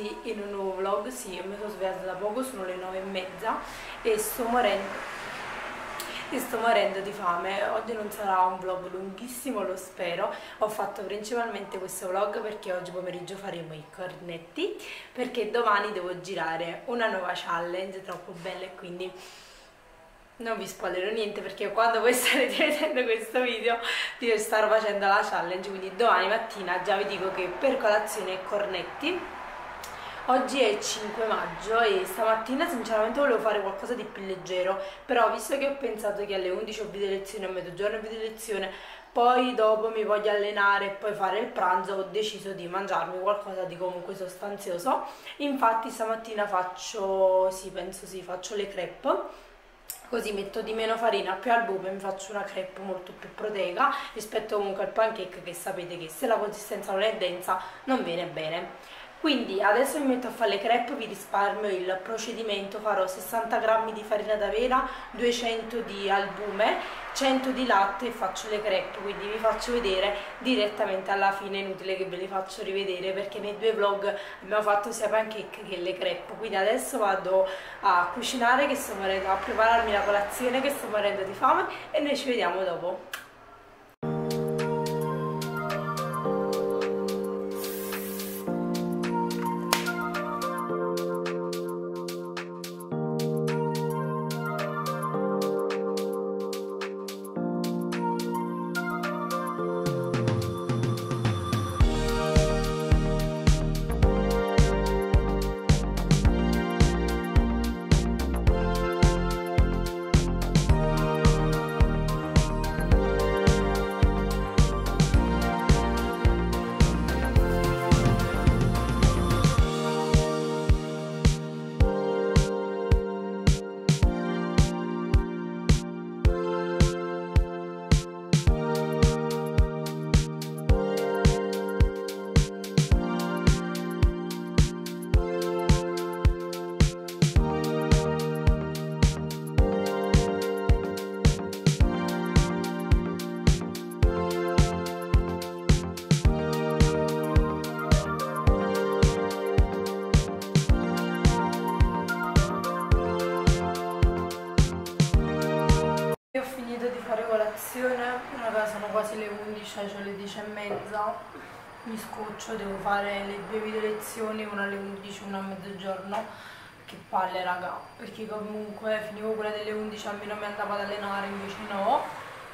bentornati in un nuovo vlog, sì io mi sono svegliata da poco, sono le nove e mezza e sto morendo e sto morendo di fame, oggi non sarà un vlog lunghissimo lo spero, ho fatto principalmente questo vlog perché oggi pomeriggio faremo i cornetti perché domani devo girare una nuova challenge troppo bella e quindi non vi spoilerò niente perché quando voi starete vedendo questo video vi starò facendo la challenge quindi domani mattina già vi dico che per colazione cornetti oggi è 5 maggio e stamattina sinceramente volevo fare qualcosa di più leggero però visto che ho pensato che alle 11 ho video lezione a mezzogiorno ho video lezione poi dopo mi voglio allenare e poi fare il pranzo ho deciso di mangiarmi qualcosa di comunque sostanzioso. Infatti stamattina faccio sì penso sì faccio le crepe. Così metto di meno farina più albume e mi faccio una crepe molto più proteica rispetto comunque al pancake che sapete che se la consistenza non è densa non viene bene quindi adesso mi metto a fare le crepe, vi risparmio il procedimento, farò 60 g di farina d'avena, 200 di albume, 100 di latte e faccio le crepe, quindi vi faccio vedere direttamente alla fine, inutile che ve le faccio rivedere perché nei due vlog abbiamo fatto sia pancake che le crepe, quindi adesso vado a cucinare che sto morendo, a prepararmi la colazione che sto morendo di fame e noi ci vediamo dopo. Quasi le 11, cioè le 10 e mezza, mi scoccio, devo fare le due video lezioni, una alle 11, una a mezzogiorno, che palle raga, perché comunque finivo quella delle 11 almeno mi andavo ad allenare, invece no,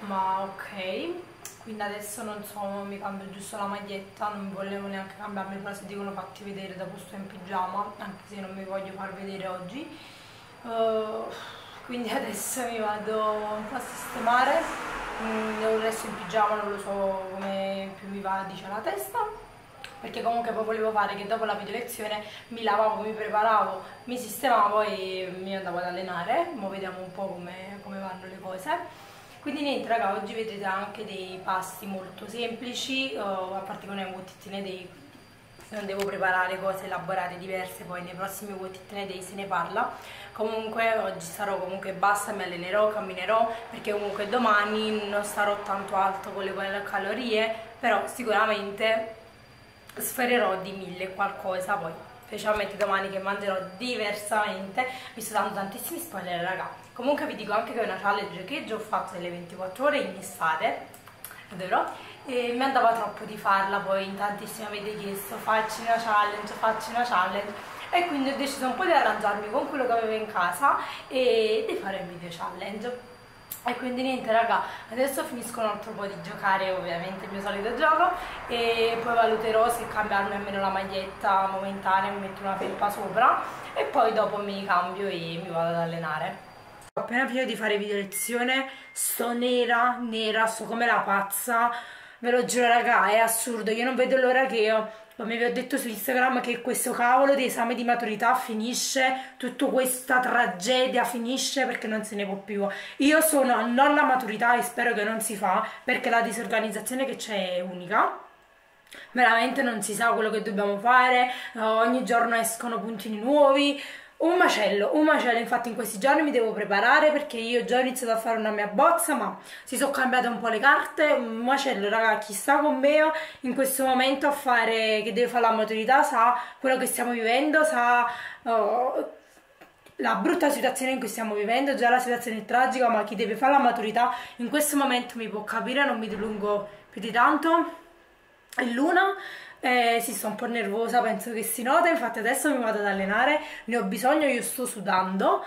ma ok, quindi adesso non so, mi cambio giusto la maglietta, non volevo neanche cambiarmi, però se dicono fatti vedere dopo sto in pigiama, anche se non mi voglio far vedere oggi. Uh, quindi adesso mi vado a sistemare mm, resto in pigiama non lo so come più mi va dice la testa perché comunque poi volevo fare che dopo la video lezione mi lavavo, mi preparavo, mi sistemavo e mi andavo ad allenare, ora vediamo un po' come, come vanno le cose. Quindi niente raga, oggi vedete anche dei pasti molto semplici, uh, a parte che un What Day, non devo preparare cose elaborate diverse, poi nei prossimi What Day se ne parla. Comunque oggi sarò comunque bassa, mi allenerò, camminerò perché comunque domani non starò tanto alto con le calorie però sicuramente sfererò di mille qualcosa poi. Specialmente domani che mangerò diversamente. Vi sto dando tantissimi spoiler raga. Comunque vi dico anche che è una challenge che già ho fatto nelle 24 ore in estate è vero e mi andava troppo di farla poi in tantissimi avete chiesto facci una challenge facci una challenge. E quindi ho deciso un po' di arrangiarmi con quello che avevo in casa e di fare il video challenge. E quindi niente raga adesso finisco un altro po' di giocare ovviamente il mio solito gioco e poi valuterò se cambiarmi almeno la maglietta momentanea mi metto una felpa sopra e poi dopo mi cambio e mi vado ad allenare. Ho appena finito di fare video lezione sto nera nera sto come la pazza ve lo giuro raga è assurdo io non vedo l'ora che io come vi ho detto su Instagram che questo cavolo di esame di maturità finisce, tutta questa tragedia finisce perché non se ne può più. Io sono a nonna maturità e spero che non si fa perché la disorganizzazione che c'è è unica. Veramente non si sa quello che dobbiamo fare, ogni giorno escono puntini nuovi, un macello, un macello, infatti in questi giorni mi devo preparare perché io già ho iniziato a fare una mia bozza ma si sono cambiate un po' le carte, un macello raga, chi sta con me in questo momento a fare, che deve fare la maturità sa quello che stiamo vivendo, sa... Oh, la brutta situazione in cui stiamo vivendo, già la situazione è tragica, ma chi deve fare la maturità in questo momento mi può capire, non mi dilungo più di tanto. È Luna, eh, si sto un po' nervosa, penso che si nota, infatti adesso mi vado ad allenare, ne ho bisogno, io sto sudando.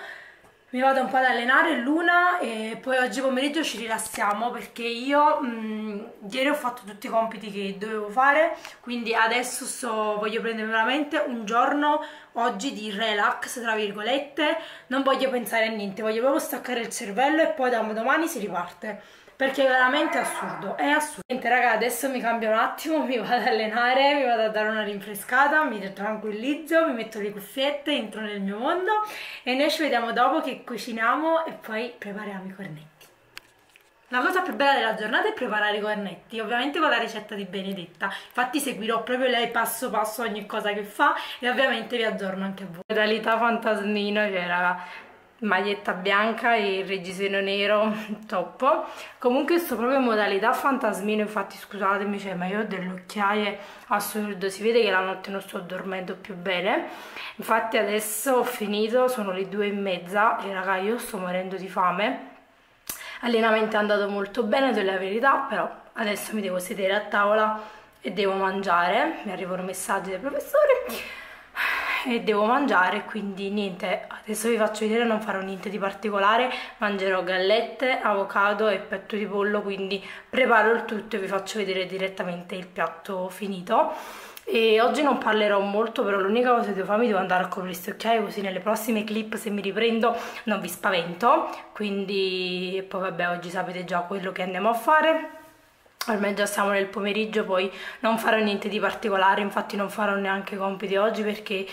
Mi vado un po' ad allenare l'una e poi oggi pomeriggio ci rilassiamo perché io mh, mm, ieri ho fatto tutti i compiti che dovevo fare quindi adesso so, voglio prendere veramente un giorno oggi di relax tra virgolette. Non voglio pensare a niente voglio proprio staccare il cervello e poi da domani si riparte perché è veramente assurdo, è assurdo. Niente raga, adesso mi cambio un attimo, mi vado ad allenare, mi vado a dare una rinfrescata, mi tranquillizzo, mi metto le cuffiette, entro nel mio mondo e noi ci vediamo dopo che cuciniamo e poi prepariamo i cornetti. La cosa più bella della giornata è preparare i cornetti, ovviamente con la ricetta di Benedetta. Infatti seguirò proprio lei passo passo ogni cosa che fa e ovviamente vi aggiorno anche a voi. Modalità fantasmino, cioè raga, maglietta bianca e il reggiseno nero top comunque sto proprio in modalità fantasmino infatti scusatemi cioè, ma io ho delle occhiaie assurdo si vede che la notte non sto dormendo più bene. Infatti adesso ho finito sono le due e mezza e raga io sto morendo di fame. Allenamento è andato molto bene devo la verità però adesso mi devo sedere a tavola e devo mangiare. Mi arrivano messaggi dai professori e devo mangiare quindi niente adesso vi faccio vedere non farò niente di particolare mangerò gallette avocado e petto di pollo quindi preparo il tutto e vi faccio vedere direttamente il piatto finito. E oggi non parlerò molto però l'unica cosa che devo fare mi devo andare a coprire queste occhiaie così nelle prossime clip se mi riprendo non vi spavento. Quindi poi vabbè oggi sapete già quello che andiamo a fare ormai già siamo nel pomeriggio poi non farò niente di particolare infatti non farò neanche compiti oggi perché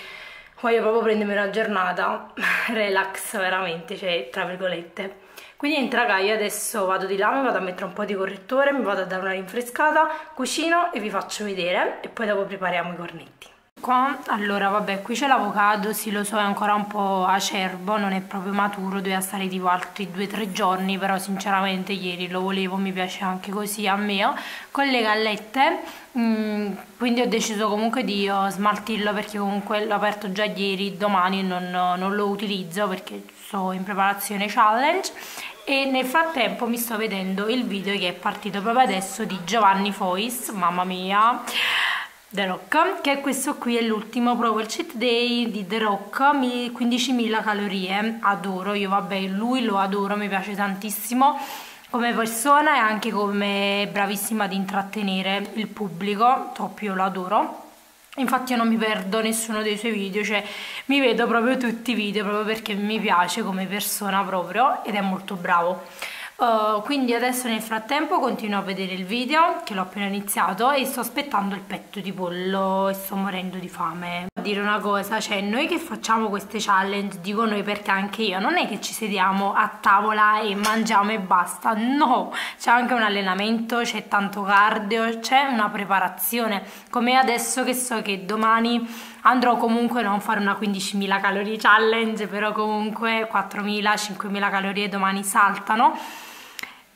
voglio proprio prendermi una giornata relax veramente cioè tra virgolette. Quindi niente raga io adesso vado di là mi vado a mettere un po' di correttore mi vado a dare una rinfrescata cucino e vi faccio vedere e poi dopo prepariamo i cornetti Qua, allora vabbè, qui c'è l'avocado, sì lo so è ancora un po' acerbo, non è proprio maturo, doveva stare tipo altri 2-3 giorni, però sinceramente ieri lo volevo, mi piace anche così a me. Con le gallette, mm, quindi ho deciso comunque di uh, smaltirlo perché comunque l'ho aperto già ieri, domani non, non lo utilizzo perché sto in preparazione challenge e nel frattempo mi sto vedendo il video che è partito proprio adesso di Giovanni Fois, mamma mia The Rock che questo qui è l'ultimo il cheat day di The Rock 15.000 calorie adoro io vabbè lui lo adoro mi piace tantissimo come persona e anche come bravissima ad intrattenere il pubblico proprio io lo adoro. Infatti io non mi perdo nessuno dei suoi video cioè mi vedo proprio tutti i video proprio perché mi piace come persona proprio ed è molto bravo Uh, quindi adesso nel frattempo continuo a vedere il video che l'ho appena iniziato e sto aspettando il petto di pollo e sto morendo di fame. Dire una cosa cioè noi che facciamo queste challenge dico noi perché anche io non è che ci sediamo a tavola e mangiamo e basta no. C'è anche un allenamento c'è tanto cardio c'è una preparazione. Come adesso che so che domani andrò comunque a non fare una 15.000 calorie challenge però comunque 4.000 5.000 calorie domani saltano.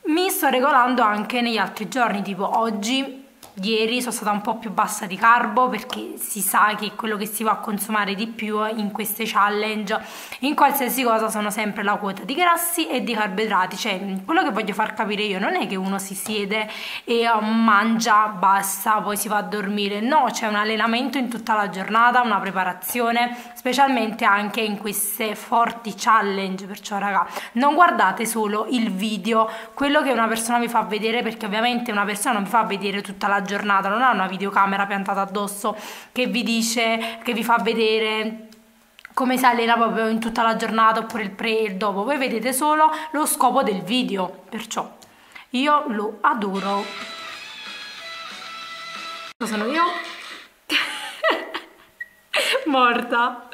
Mi sto regolando anche negli altri giorni tipo oggi Ieri sono stata un po' più bassa di carbo perché si sa che quello che si va a consumare di più in queste challenge in qualsiasi cosa sono sempre la quota di grassi e di carboidrati. Cioè quello che voglio far capire io non è che uno si siede e uh, mangia, basta, poi si va a dormire. No, c'è un allenamento in tutta la giornata una preparazione specialmente anche in queste forti challenge. Perciò raga non guardate solo il video quello che una persona vi fa vedere perché ovviamente una persona non vi fa vedere tutta la giornata, non ha una videocamera piantata addosso che vi dice, che vi fa vedere come si allena proprio in tutta la giornata oppure il pre e il dopo, voi vedete solo lo scopo del video, perciò io lo adoro. Sono io morta.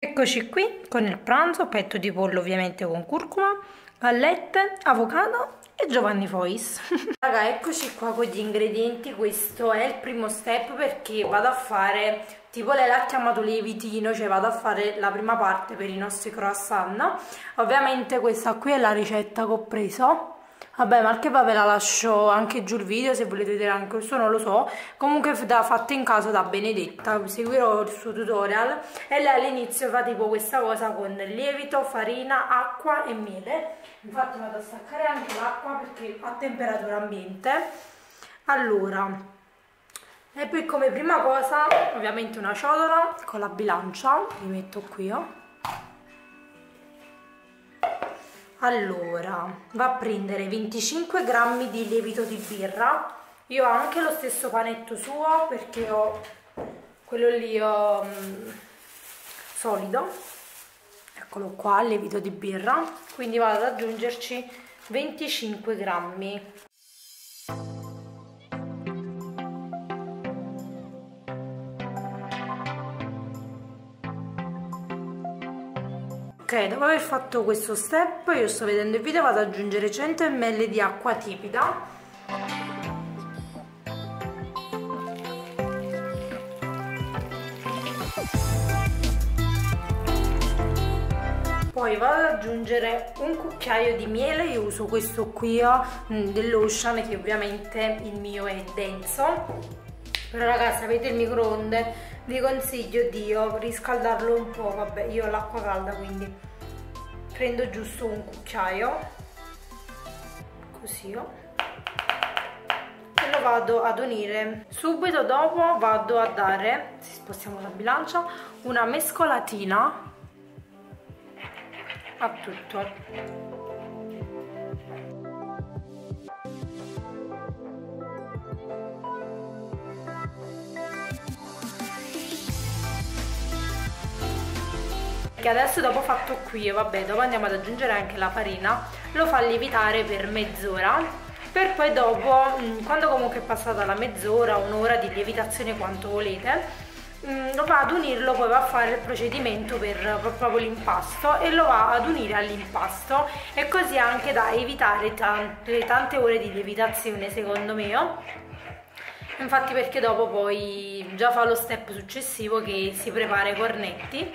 Eccoci qui con il pranzo, petto di pollo ovviamente con curcuma, gallette, avocado e Giovanni Fois. Raga, eccoci qua con gli ingredienti, questo è il primo step perché vado a fare, tipo lei l'ha chiamato lievitino, cioè vado a fare la prima parte per i nostri croissant. Ovviamente questa qui è la ricetta che ho preso Vabbè, ma che va ve la lascio anche giù il video se volete vedere anche questo, non lo so. Comunque da, fatto in caso da Benedetta, seguirò il suo tutorial e lei all'inizio fa tipo questa cosa con lievito, farina, acqua e miele. Infatti vado a staccare anche l'acqua perché a temperatura ambiente. Allora, e poi come prima cosa ovviamente una ciotola con la bilancia, li metto qui, oh allora va a prendere 25 grammi di lievito di birra. Io ho anche lo stesso panetto suo perché ho quello lì ho, um, solido. Eccolo qua lievito di birra. Quindi vado ad aggiungerci 25 grammi ok dopo aver fatto questo step io sto vedendo il video vado ad aggiungere 100 ml di acqua tiepida. Poi vado ad aggiungere un cucchiaio di miele io uso questo qui mm, dell'Ocean che ovviamente il mio è denso però ragazzi avete il microonde vi consiglio di riscaldarlo un po' vabbè io ho l'acqua calda quindi prendo giusto un cucchiaio così oh. e lo vado ad unire subito dopo vado a dare se spostiamo la bilancia una mescolatina a tutto che adesso dopo fatto qui vabbè dopo andiamo ad aggiungere anche la farina lo fa lievitare per mezz'ora per poi dopo mm, quando comunque è passata la mezz'ora un'ora di lievitazione quanto volete mm, lo va ad unirlo poi va a fare il procedimento per proprio l'impasto e lo va ad unire all'impasto. E così anche da evitare tante, tante ore di lievitazione secondo me. Infatti perché dopo poi già fa lo step successivo che si prepara i cornetti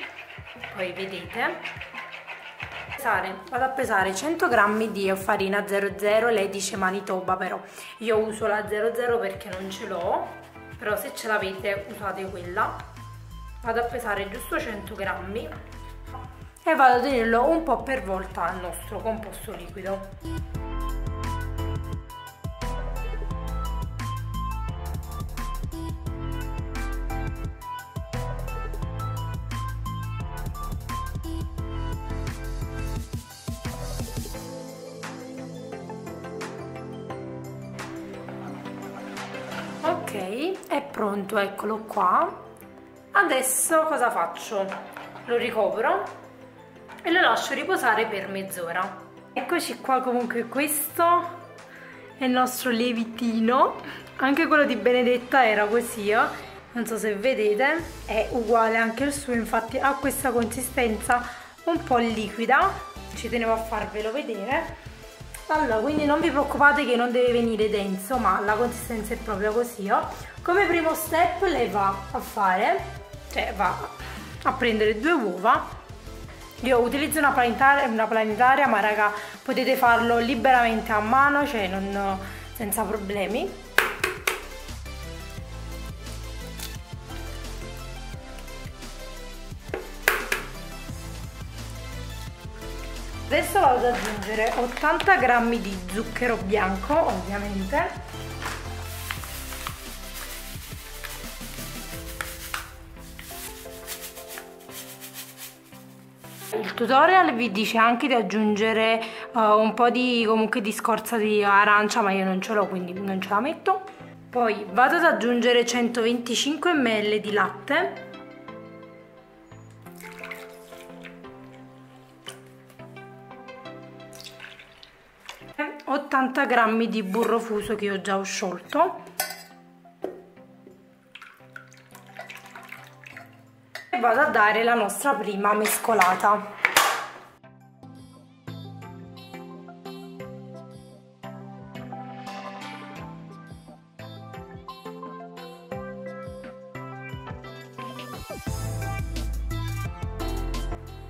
poi vedete. Vado a pesare 100 grammi di farina 00 lei dice Manitoba però io uso la 00 perché non ce l'ho però se ce l'avete usate quella. Vado a pesare giusto 100 grammi e vado a tenerlo un po' per volta al nostro composto liquido pronto eccolo qua. Adesso cosa faccio? Lo ricopro e lo lascio riposare per mezz'ora. Eccoci qua comunque questo è il nostro lievitino. Anche quello di Benedetta era così eh. non so se vedete è uguale anche il suo infatti ha questa consistenza un po' liquida. Ci tenevo a farvelo vedere allora quindi non vi preoccupate che non deve venire denso ma la consistenza è proprio così oh. come primo step lei va a fare cioè va a prendere due uova io utilizzo una planetaria, una planetaria ma raga potete farlo liberamente a mano cioè non, senza problemi adesso vado ad aggiungere 80 grammi di zucchero bianco ovviamente. Il tutorial vi dice anche di aggiungere uh, un po' di comunque di scorza di arancia ma io non ce l'ho quindi non ce la metto. Poi vado ad aggiungere 125 ml di latte 80 g di burro fuso che ho già sciolto. E vado a dare la nostra prima mescolata.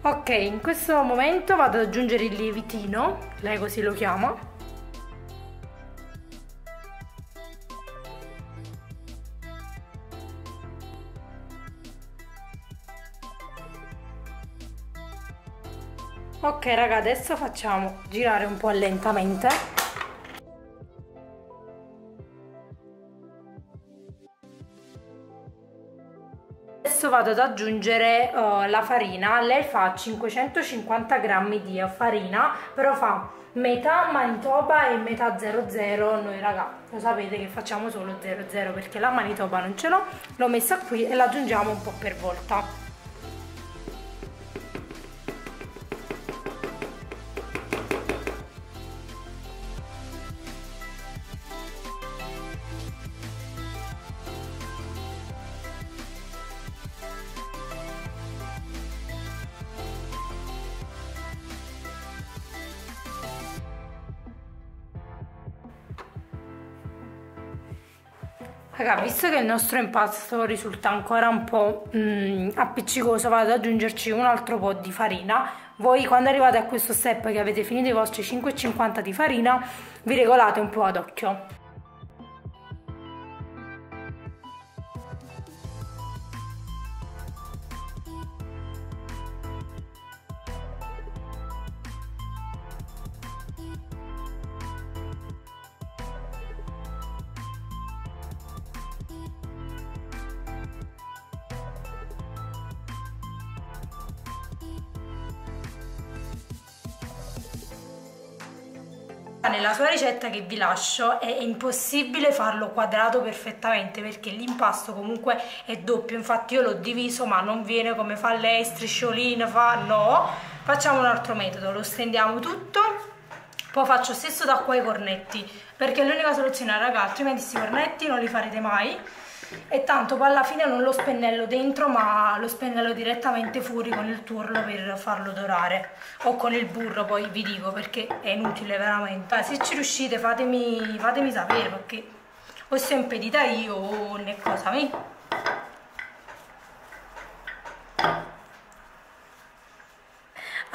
Ok, in questo momento vado ad aggiungere il lievitino, lei così lo chiama, Ok raga, adesso facciamo girare un po' lentamente. Adesso vado ad aggiungere uh, la farina. Lei fa 550 grammi di farina però fa metà manitoba e metà 00 noi raga lo sapete che facciamo solo 00 perché la manitoba non ce l'ho. L'ho messa qui e la aggiungiamo un po' per volta Raga, visto che il nostro impasto risulta ancora un po' mm, appiccicoso, vado ad aggiungerci un altro po' di farina. Voi quando arrivate a questo step che avete finito i vostri 5,50 di farina, vi regolate un po' ad occhio. Nella sua ricetta che vi lascio è impossibile farlo quadrato perfettamente perché l'impasto comunque è doppio. Infatti io l'ho diviso ma non viene come fa lei strisciolina fa no. Facciamo un altro metodo lo stendiamo tutto poi faccio stesso d'acqua ai cornetti perché è l'unica soluzione raga altrimenti questi cornetti non li farete mai e tanto poi alla fine non lo spennello dentro ma lo spennello direttamente fuori con il tuorlo per farlo dorare. O con il burro poi vi dico perché è inutile veramente. Se ci riuscite fatemi, fatemi sapere perché o se impedita io o né cosa mi?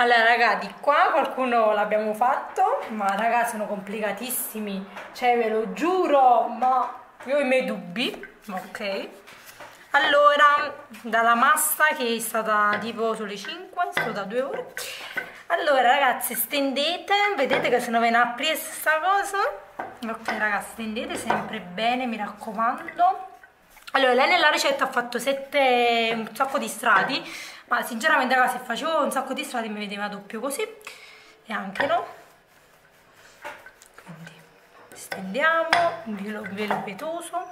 Allora raga di qua qualcuno l'abbiamo fatto ma raga sono complicatissimi. Cioè ve lo giuro ma io ho i miei dubbi ok. Allora dalla massa che è stata tipo sulle 5 sto da due ore. Allora ragazzi stendete vedete che se no ve ne apri questa cosa. Ok ragazzi stendete sempre bene mi raccomando. Allora lei nella ricetta ha fatto sette, un sacco di strati ma sinceramente ragazzi se facevo un sacco di strati mi vedeva doppio così. E anche no stendiamo un velo, velo pietoso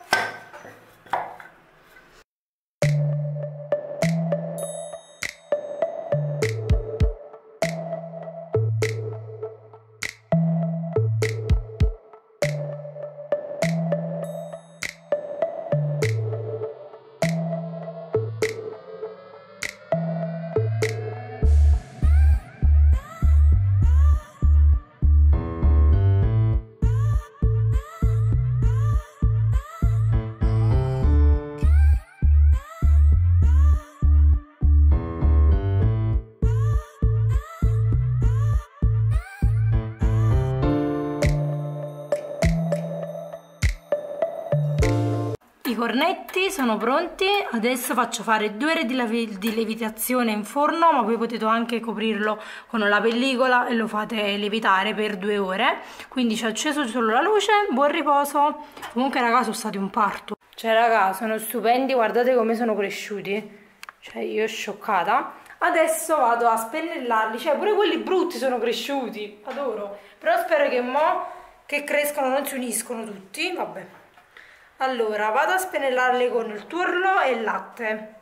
cornetti sono pronti. Adesso faccio fare due ore di, di lievitazione in forno ma voi potete anche coprirlo con la pellicola e lo fate lievitare per due ore. Quindi ci ho acceso solo la luce. Buon riposo. Comunque raga sono stati un parto. Cioè raga sono stupendi. Guardate come sono cresciuti. Cioè io scioccata. Adesso vado a spennellarli. Cioè pure quelli brutti sono cresciuti. Adoro. Però spero che mo che crescono non si uniscono tutti. Vabbè allora vado a spennellarle con il tuorlo e il latte.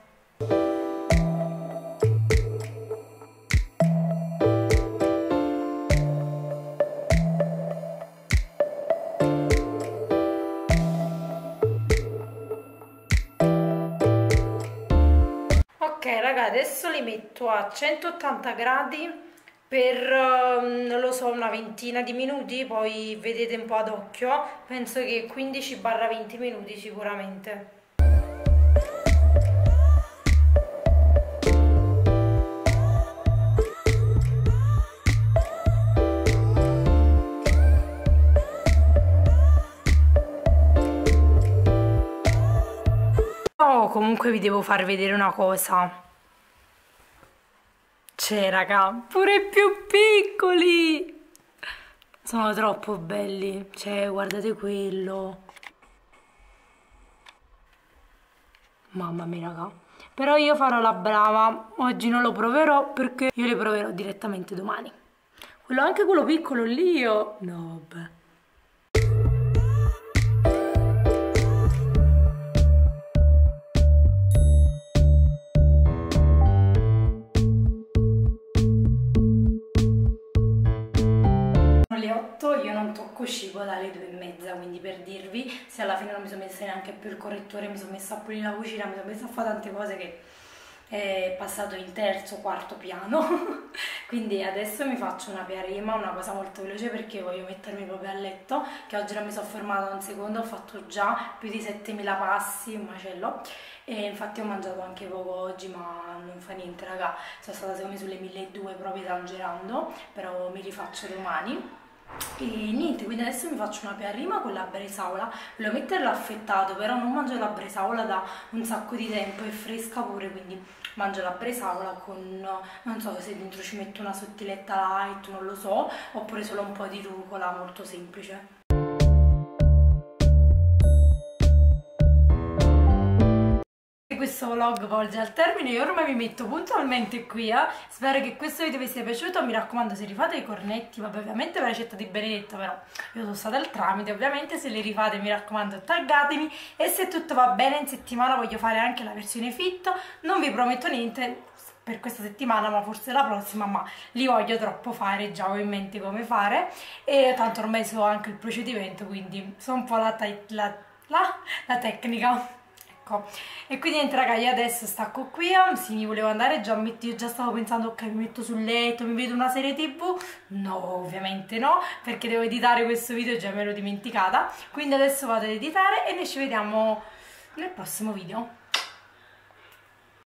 Ok raga adesso li metto a 180 gradi per ehm, non lo so una ventina di minuti poi vedete un po' ad occhio. Penso che 15-20 minuti sicuramente. Oh, comunque vi devo far vedere una cosa. C'è, raga, pure i più piccoli! Sono troppo belli. Cioè, guardate quello. Mamma mia, raga. Però io farò la brava. Oggi non lo proverò perché io le proverò direttamente domani. Quello, anche quello piccolo lì io... No, vabbè. Le 8 io non tocco uscivo dalle 2 e mezza quindi per dirvi se alla fine non mi sono messa neanche più il correttore mi sono messa a pulire la cucina mi sono messa a fare tante cose che è passato in terzo, quarto piano. Quindi adesso mi faccio una piarima, una cosa molto veloce perché voglio mettermi proprio a letto che oggi non mi sono fermata un secondo, ho fatto già più di 7000 passi, un macello. E infatti ho mangiato anche poco oggi ma non fa niente raga, sono stata secondo me sulle 1200 proprio esagerando però mi rifaccio domani e niente quindi adesso mi faccio una piarima con la bresaola. Volevo metterla affettato però non mangio la bresaola da un sacco di tempo è fresca pure quindi mangio la bresaola con non so se dentro ci metto una sottiletta light non lo so oppure solo un po' di rucola molto semplice questo vlog volge al termine io ormai mi metto puntualmente qui eh. spero che questo video vi sia piaciuto mi raccomando se rifate i cornetti vabbè ovviamente la ricetta di Benedetta però io sono stata al tramite ovviamente se li rifate mi raccomando taggatemi e se tutto va bene in settimana voglio fare anche la versione fit non vi prometto niente per questa settimana ma forse la prossima ma li voglio troppo fare già ho in mente come fare e tanto ormai so anche il procedimento quindi so un po' la, la, la, la tecnica ecco. E quindi niente raga io adesso stacco qui eh, sì mi volevo andare già metti, io già stavo pensando ok mi metto sul letto mi vedo una serie tv no ovviamente no perché devo editare questo video già me l'ho dimenticata. Quindi adesso vado ad editare e noi ci vediamo nel prossimo video